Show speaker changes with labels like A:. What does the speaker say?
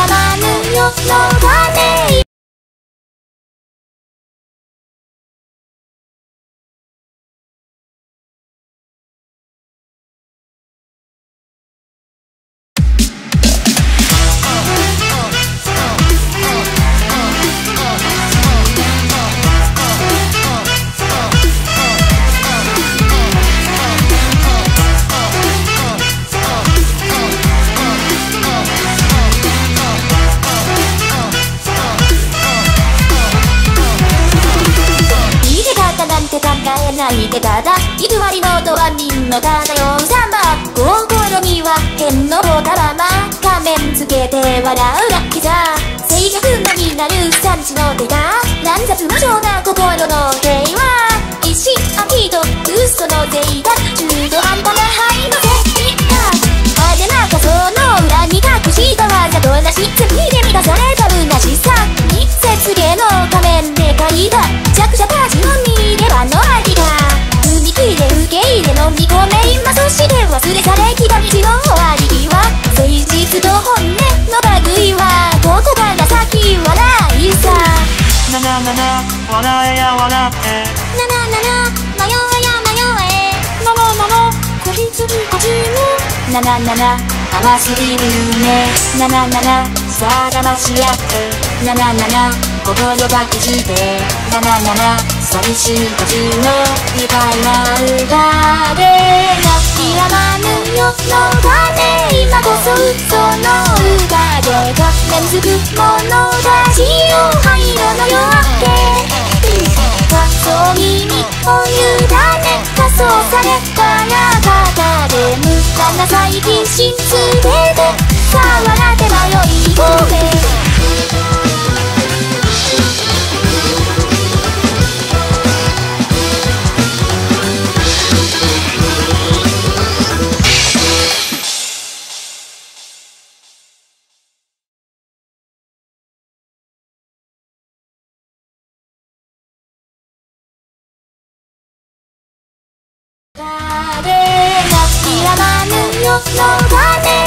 A: よろしくお願いします。けただ。偽りの音はみんなただよさま心には変のボタラマ仮面つけて笑うだけさ。性格のになる産地の手が乱雑無情な心の手ななな
B: な
A: 甘すぎるねななななさあ騙し合ってなななな心がけしてなななな寂しい途中の愉快な歌で泣き止まぬよの鐘今こそ嘘の歌で画面つくものたちを灰な最近心すべてさあ笑って迷い込めで泣き止まぬよの鐘